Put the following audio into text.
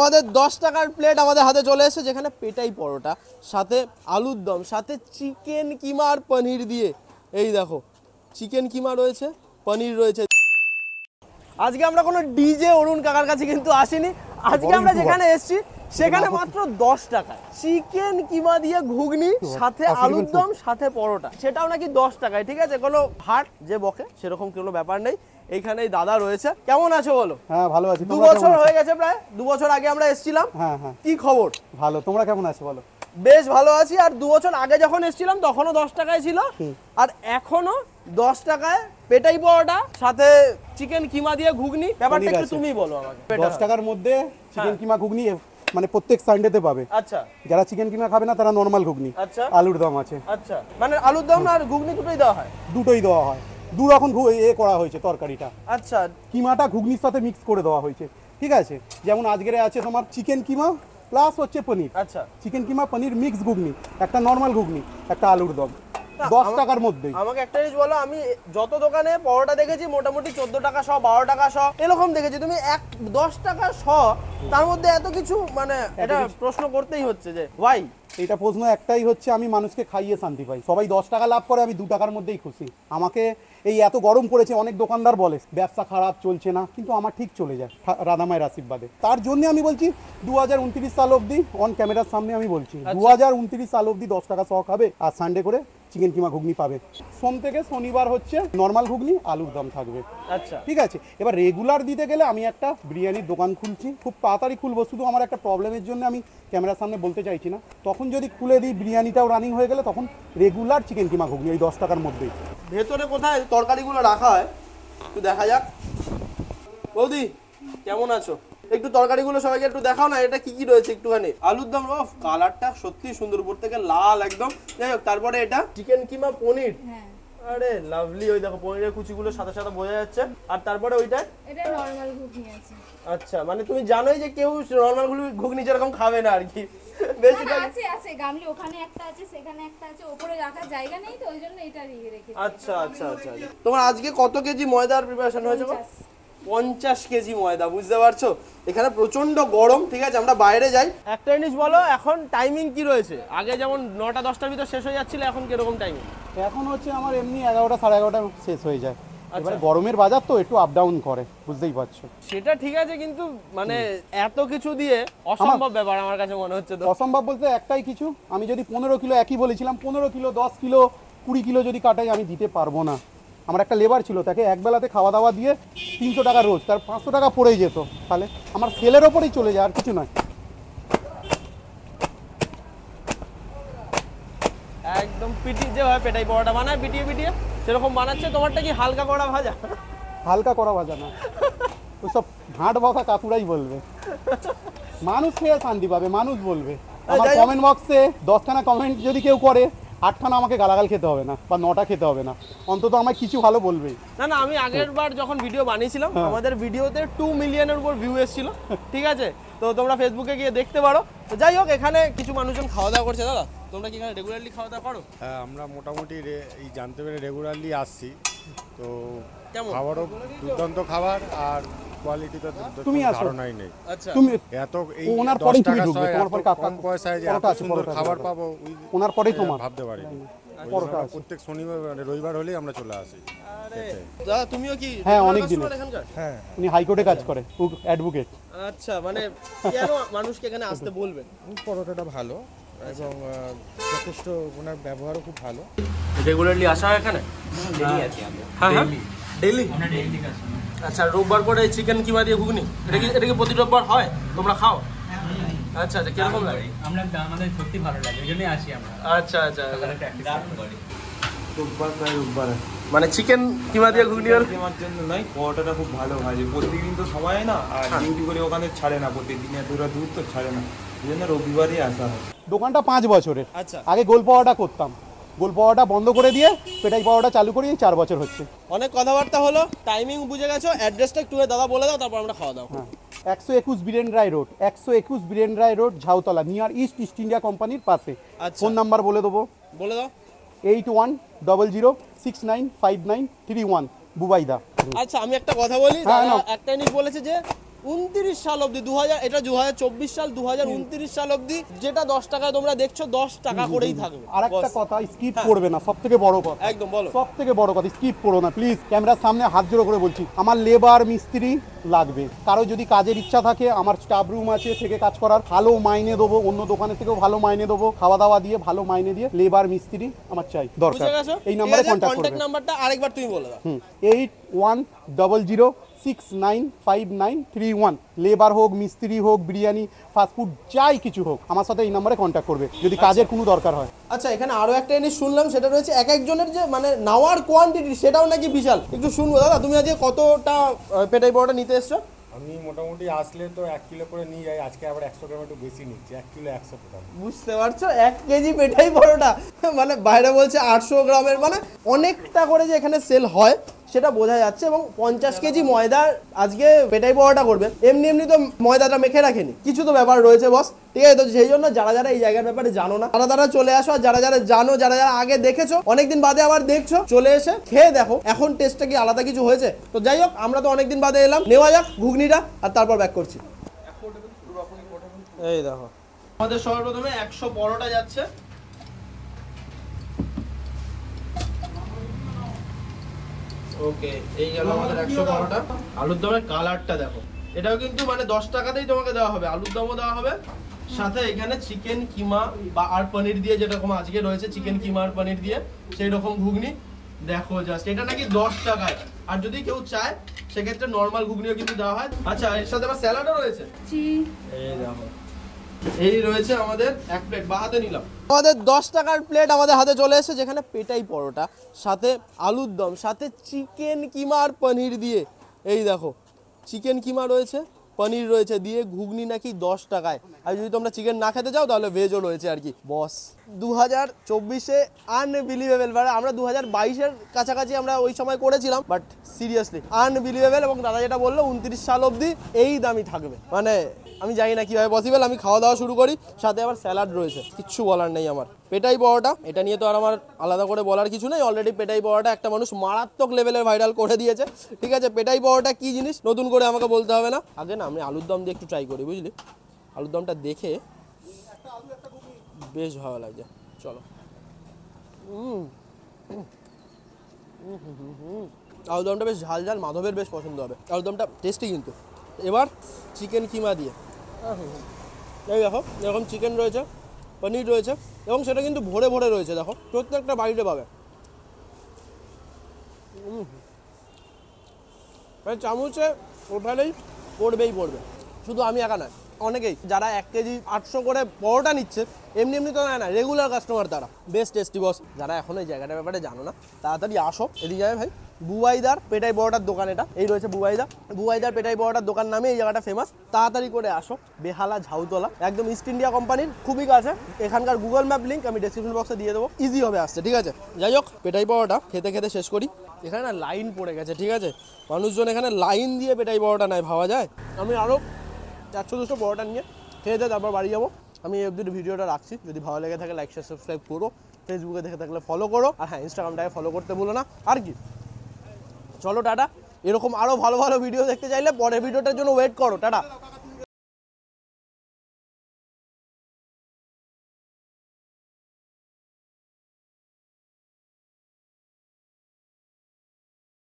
আমাদের দশ টাকার প্লেট আমাদের হাতে চলে এসেছে যেখানে পেটাই পরোটা সাথে আলুর দম সাথে চিকেন কিমা আর পনির দিয়ে। এই দেখো চিকেন কিমা রয়েছে পনির রয়েছে। আজকে আমরা কোনো ডিজে অরুণ কাকার কাছে কিন্তু আসিনি। আজকে আমরা যেখানে এসেছি সেখানে মাত্র দশ টাকা। চিকেন কিমা দিয়ে ঘুগনি সাথে আলুর দম সাথে পরোটা। সেটাও নাকি দশ টাকায় ঠিক আছে? কোনো হাট যে বকে সেরকম কোনো ব্যাপার নেই। এইখানে এই দাদা রয়েছে। কেমন আছো বলো? হ্যাঁ ভালো আছি। দু বছর হয়ে গেছে প্রায়। দু বছর আগে আমরা এসেছিলাম। হ্যাঁ হ্যাঁ। কি খবর? ভালো। তোমরা কেমন আছো বলো? বেশ ভালো আছি। আর দু বছর আগে যখন এসেছিলাম তখনও দশ টাকায় ছিল। আর এখনও দশ টাকায় পেটাই পরোটা সাথে চিকেন কিমা দিয়ে ঘুগনি। ব্যাপারটা একটু তুমি বলো আমাকে। দশ টাকার মধ্যে চিকেন হ্যাঁ। কিমা ঘুগনি মানে প্রত্যেক সানডেতে পাবে। আচ্ছা। যারা চিকেন কিমা খাবে না তারা নর্মাল ঘুগনি। আচ্ছা। আলুর দম আছে। আচ্ছা। মানে আলুর দম আর ঘুগনি দুটোই দেওয়া হয়? দুটোই দেওয়া হয়। দু রকম এ করা হয়েছে তরকারিটা। আচ্ছা। কিমাটা ঘুগনির সাথে মিক্স করে দেওয়া হয়েছে ঠিক আছে? যেমন আজকের আছে তোমার চিকেন কিমা প্লাস হচ্ছে পনির। আচ্ছা। চিকেন কিমা পনির মিক্স ঘুগনি একটা নর্মাল ঘুগনি একটা আলুর দম। দশ টাকার মধ্যেই। আমাকে একটা জিনিস বলো আমি যত দোকানে পরোটা দেখেছি মোটামুটি চোদ্দ টাকা শ বারো টাকা শ এরকম দেখেছি। তুমি এক দশ টাকা শ তার মধ্যে এত কিছু মানে এটা প্রশ্ন করতেই হচ্ছে যে ওয়াই এটা প্রশ্ন একটাই হচ্ছে আমি মানুষকে খাইয়ে শান্তি পাই। সবাই দশ টাকা লাভ করে আমি দু টাকার মধ্যেই খুশি। আমাকে এই এত গরম পড়েছে অনেক দোকানদার বলে ব্যবসা খারাপ চলছে না কিন্তু আমার ঠিক চলে যায় রাধামায়ের আশীর্বাদে। তার জন্য আমি বলছি দু হাজার উনত্রিশ সাল অবধি অন ক্যামেরার সামনে আমি বলছি দু হাজার উনত্রিশ সাল অবধি দশ টাকা শখ হবে আর সানডে করে চিকেন কিমা ঘুগনি পাবে। সোম থেকে শনিবার হচ্ছে নর্মাল ঘুগনি আলুর দম থাকবে। আচ্ছা। ঠিক আছে? এবার রেগুলার দিতে গেলে আমি একটা বিরিয়ানির দোকান খুলছি খুব তাড়াতাড়ি খুলবো শুধু আমার একটা প্রবলেমের জন্য আমি ক্যামেরার সামনে বলতে চাইছি না। তখন যদি খুলে দিই বিরিয়ানিটাও রানিং হয়ে গেলে তখন রেগুলার চিকেন কিমা ঘুগনি ওই দশ টাকার মধ্যেই ভেতরে কোথায়? তরকারিগুলো রাখা হয়। একটু দেখা যাক। বৌদি কেমন আছো? একটু তরকারিগুলো সবাইকে একটু দেখাও না এটা কি কি রয়েছে একটুখানি? আলুর দম ও কালারটা সত্যি সুন্দর উপর থেকে লাল একদম। যাই হোক তারপরে এটা? চিকেন কিমা পনির? হ্যাঁ। আরে লাভলি ওই দেখো পনিরের কুচিগুলো সাথে সাথে বোঝা যাচ্ছে। আর তারপরে ওইটা? এটা নর্মাল ঘুগনি আছে। আচ্ছা মানে তুমি জানোই যে কেউ নর্মাল ঘুগনি যেরকম খাবে না আর কি। না, আছে আছে গামলি ওখানে একটা আছে সেখানে একটা আছে ওপরে রাখার জায়গা নেই তো ওই জন্য এটা দিয়ে রেখেছি। আচ্ছা আচ্ছা আচ্ছা আচ্ছা। তোমার আজকে কত কেজি ময়দার প্রিপারেশন হয়েছে গো? পঞ্চাশ। পঞ্চাশ কেজি ময়দা বুঝতে পারছ? এখানে প্রচণ্ড গরম ঠিক আছে? আমরা বাইরে যাই। একটা জিনিস বলো এখন টাইমিং কি রয়েছে? আগে যেমন নটা দশটার ভিতর শেষ হয়ে যাচ্ছিল এখন কীরকম টাইমিং এখন হচ্ছে আমার এমনি এগারোটা সাড়ে এগারোটা শেষ হয়ে যায়। এবারে আচ্ছা। গরমের বাজার তো একটু আপ ডাউন করে বুঝতেই পারছ। সেটা ঠিক আছে কিন্তু মানে এত কিছু দিয়ে অসম্ভব ব্যাপার আমার কাছে মনে হচ্ছে তো। অসম্ভব বলতে একটাই কিছু আমি যদি পনেরো কিলো একই বলেছিলাম পনেরো কিলো দশ কিলো কুড়ি কিলো যদি কাটাই আমি দিতে পারব না। আমার একটা লেবার ছিল তাকে এক বেলাতে খাওয়া দাওয়া দিয়ে তিনশো টাকা রোজ তার পাঁচশো টাকা পড়েই যেত। তাহলে আমার সেলের ওপরেই চলে যায় আর কিছু নয়। একদম পিটি যেভাবে পেটাই পরোটা বানায় পিটিয়ে পিটিয়ে সেরকম বানাচ্ছে। তোমারটা কি হালকা করা ভাজা? হালকা করা ভাজা না। ওইসব ঘাট বসা কাকুরাই বলবে। মানুষ খেয়ে শান্তি পাবে মানুষ বলবে। আমার কমেন্ট বক্সে দশখানা কমেন্ট যদি কেউ করে আটখানা আমাকে গালাগাল খেতে হবে না বা নটা খেতে হবে না। অন্তত আমায় কিছু ভালো বলবেই। না না আমি আগের বার যখন ভিডিও বানিয়েছিলাম হ্যাঁ। আমাদের ভিডিওতে টু মিলিয়নের উপর ভিউ এসেছিল ঠিক আছে? তো তোমরা ফেসবুকে গিয়ে দেখতে পারো। তো যাই হোক এখানে কিছু মানুষজন খাওয়া দাওয়া করছে দাদা। তোমরা কি এখানে রেগুলারলি খাওয়া দাওয়া করো? হ্যাঁ আমরা মোটামুটি এই জানতে পেরে রেগুলারলি আসছি। তো কেমন? খাবারও দুর্দান্ত খাবার আর কোয়ালিটি তো তুমি কোনো ধারণাই নেই। আচ্ছা। তুমি এত এই ওনার দশ তুমি ঢুকবে, তোমার পরে কম পয়সায় যে এত সুন্দর খাবার পাবো ওনার পরেই তোমার। ভাবতে। প্রত্যেক শনিবার মানে রবিবার হলেই আমরা চলে আসি। দাদা তুমিও কি হ্যাঁ, অনেক হ্যাঁ। উনি হাইকোর্টে কাজ করে অ্যাডভোকেট আচ্ছা মানে কেন মানুষকে এখানে আসতে বলবেন? পরোটাটা ভালো। এবং যথেষ্ট ওনার ব্যবহারও খুব ভালো। রেগুলারলি আসা হয় এখানে? হ্যাঁ হ্যাঁ। ডেইলি আচ্ছা রোববার করে চিকেন কিমা দিয়ে ঘুগনি? এটা কি এটা কি প্রতি রোববার হয়? তোমরা খাও? আচ্ছা আচ্ছা কীরকম লাগে? আমরা আমাদের সত্যি ভালো লাগে ওই জন্যই আসি আমরা। আচ্ছা আচ্ছা করি। রোববার প্রায় রোববার মানে চিকেন কিমা দিয়ে ঘুগনি আর জন্য নয় পরোটাটা খুব ভালো ভাজে প্রত্যেকদিন তো সময় না আর ডিউটি করে ওখানে ছাড়ে না প্রত্যেকদিন এতটা দূর তো ছাড়ে না। জন্য রবিবারই আসা হয়। দোকানটা পাঁচ বছরের। আচ্ছা। আগে গোল পাওয়াটা করতাম। গোল পাওয়াটা বন্ধ করে দিয়ে পেটাই পাওয়াটা চালু করি চার বছর হচ্ছে। অনেক কথাবার্তা হলো টাইমিং বুঝে গেছো অ্যাড্রেসটা একটু দাদা বলে দাও তারপর আমরা খাওয়া দাওয়া করব। হ্যাঁ। একশো একুশ বীরেন রায় রোড একশো একুশ Biren Roy road Jhautala near East East India কোম্পানির পাশে। আচ্ছা। ফোন নাম্বার বলে দেবো। বলে দাও। Eight one double zero six nine five nine three one বুবাইদা। আচ্ছা আমি একটা কথা বলি হ্যাঁ। একটা জিনিস বলেছে যে উনত্রিশ সাল অবধি দু হাজার এটা দু হাজার চব্বিশ সাল দু হাজার উনত্রিশ সাল অবধি যেটা দশ টাকায় তোমরা দেখছ দশ টাকা করেই থাকবে। আর একটা কথা স্কিপ করবে না সব থেকে বড় কথা। একদম বলো। সব থেকে বড় কথা স্কিপ করো না প্লিজ ক্যামেরার সামনে হাত জোড়ো করে বলছি আমার লেবার মিস্ত্রি লাগবে। কারও যদি কাজের ইচ্ছা থাকে আমার স্টাফ রুম আছে থেকে কাজ করার ভালো মাইনে দেবো অন্য দোকানের থেকেও ভালো মাইনে দেবো খাওয়া দাওয়া দিয়ে ভালো মাইনে দিয়ে লেবার মিস্ত্রি আমার চাই দরকার। এই নাম্বারে কন্ট্যাক্ট নাম্বারটা আরেকবার তুমি বলে দাও। হুম eight one double zero six nine five nine three one labour হোক মিস্ত্রি হোক বিরিয়ানি ফাস্টফুড যাই কিছু হোক আমার সাথে এই নাম্বারে কন্ট্যাক্ট করবে যদি কাজের কোনো দরকার হয়। আচ্ছা এখানে আরও একটা জিনিস শুনলাম সেটা রয়েছে এক একজনের যে মানে নাওয়ার কোয়ান্টিটি সেটাও নাকি বিশাল। একটু শুনব দাদা তুমি আজকে কতটা পেটাই বড়টা নিতে এসছো? আমি মোটামুটি আসলে তো এক কিলো করে নিয়ে যাই আজকে আবার একশো গ্রাম একটু বেশি নিচ্ছি এক কিলো একশো গ্রাম বুঝতে পারছ? এক কেজি পেটাই বড়টা মানে বাইরে বলছে আটশো গ্রামের মানে অনেকটা করে যে এখানে সেল হয় সেটা বোঝা যাচ্ছে এবং পঞ্চাশ কেজি ময়দা আজকে পেটাই বড়াটা করবে। এমনি এমনি তো ময়দাটা মেখে রাখেনি। কিছু তো ব্যাপার রয়েছে বস ঠিক আছে তো সেই জন্য যারা যারা এই জায়গার ব্যাপারে জানো না তারা তারা চলে আসো। আর যারা যারা জানো যারা যারা আগে দেখেছ অনেকদিন বাদে আবার দেখছ চলে এসে খেয়ে দেখো। এখন টেস্টটা কি আলাদা কিছু হয়েছে? তো যাই হোক আমরা তো অনেকদিন বাদে এলাম। নেওয়া যাক ঘুগনিটা আর তারপর ব্যাক করছি। এই দেখো। আমাদের সর্বপ্রথমে একশো পরোটা যাচ্ছে। ওকে এই গেল আমাদের একশো পরোটা আলুর দমের কালারটা দেখো। এটাও কিন্তু মানে দশ টাকাতেই তোমাকে দেওয়া হবে। আলুর দমও দেওয়া হবে। সাথে এখানে চিকেন কিমা বা আর পনির দিয়ে যেরকম আজকে রয়েছে চিকেন কিমা আর পনির দিয়ে সেই রকম ঘুগনি। দেখো জাস্ট এটা নাকি দশ টাকায়। আর যদি কেউ চায় সেক্ষেত্রে নর্মাল ঘুগনিও কিন্তু দেওয়া হয়। আচ্ছা এর সাথে আবার স্যালাডও রয়েছে? এই দেখো। এই রয়েছে আমাদের এক প্লেট বা নিলাম। আমাদের দশ টাকার প্লেট আমাদের হাতে চলে এসেছে, যেখানে পেটাই পরোটা, সাথে আলুর দম, সাথে চিকেন কিমা আর পনির দিয়ে। এই দেখো চিকেন কিমা রয়েছে, পনির রয়েছে দিয়ে ঘুগনি নাকি দশ টাকায়। আর যদি তোমরা চিকেন না খেতে চাও, তাহলে ভেজও রয়েছে আর কি। বস। দু হাজার চব্বিশে আনবিলিভেবল মানে আমরা দু হাজার বাইশের কাছাকাছি আমরা ওই সময় করেছিলাম বাট সিরিয়াসলি আনবিলিভেবল এবং দাদা যেটা বলল, উনত্রিশ সাল অবধি এই দামই থাকবে। মানে আমি জানি না কীভাবে পসিবল আমি খাওয়া দাওয়া শুরু করি, সাথে আবার স্যালাড রয়েছে। কিচ্ছু বলার নেই আমার। পেটাই বড়াটা এটা নিয়ে তো আর আমার আলাদা করে বলার কিছু নেই। অলরেডি পেটাই বড়াটা একটা মানুষ মারাত্মক লেভেলের ভাইরাল করে দিয়েছে। ঠিক আছে, পেটাই বড়াটা কি জিনিস? নতুন করে আমাকে বলতে হবে না। আগে না, আমি আলুর দম দিয়ে একটু ট্রাই করি, বুঝলি? আলুর দমটা দেখে বেশ ভালো লাগছে। চলো। আলুদমটা বেশ ঝাল ঝাল, মাধবের বেশ পছন্দ হবে। আলুদমটা টেস্টি কিন্তু। এবার চিকেন কিমা দিয়ে। এই দেখো এরকম চিকেন রয়েছে, পনির রয়েছে, এবং সেটা কিন্তু ভরে ভরে রয়েছে, দেখো। প্রত্যেকটা বাড়িতে পাবে। মানে চামচে ওঠালেই পড়বেই পড়বে। শুধু আমি একা নয়। অনেকেই যারা এক কেজি আটশো করে পরোটা নিচ্ছে, এমনি এমনি তো নেয় না রেগুলার কাস্টমার তারা। বেস্ট টেস্টি বস যারা এখন এই জায়গাটার ব্যাপারে জানো না, তাড়াতাড়ি আসো, এদিকে যাবে ভাই। বুবাইদার পেটাই বড়াটার দোকান এটা, এই রয়েছে বুবাইদা। বুবাইদার পেটাই বড়াটার দোকান নামে এই জায়গাটা ফেমাস তাড়াতাড়ি করে আসো, বেহালা ঝাউতলা, একদম ইস্ট ইন্ডিয়া কোম্পানির খুবই কাছে। এখানকার গুগল ম্যাপ লিঙ্ক আমি ডেসক্রিপশন বক্সে দিয়ে দেবো। ইজি হবে আসতে, ঠিক আছে? যাই হোক, পেটাই বড়াটা খেতে খেতে শেষ করি। এখানে না লাইন পড়ে গেছে, ঠিক আছে? মানুষজন এখানে লাইন দিয়ে পেটাই বড়াটা নেয়, ভাবা যায়? আমি আরও একশো দুশো বড়টা নিয়ে খেয়ে দিয়ে তারপর বাড়ি যাব। আমি অবধি ভিডিওটা রাখছি। যদি ভালো লেগে থাকে লাইক শেয়ার সাবস্ক্রাইব করো। ফেসবুকে দেখে থাকলে ফলো করো। আর হ্যাঁ ইনস্টাগ্রামটাকে ফলো করতে বলো না। আর কি? চলো, টাটা। এরকম আরও ভালো ভালো ভিডিও দেখতে চাইলে পরের ভিডিওটার জন্য ওয়েট করো। টাটা।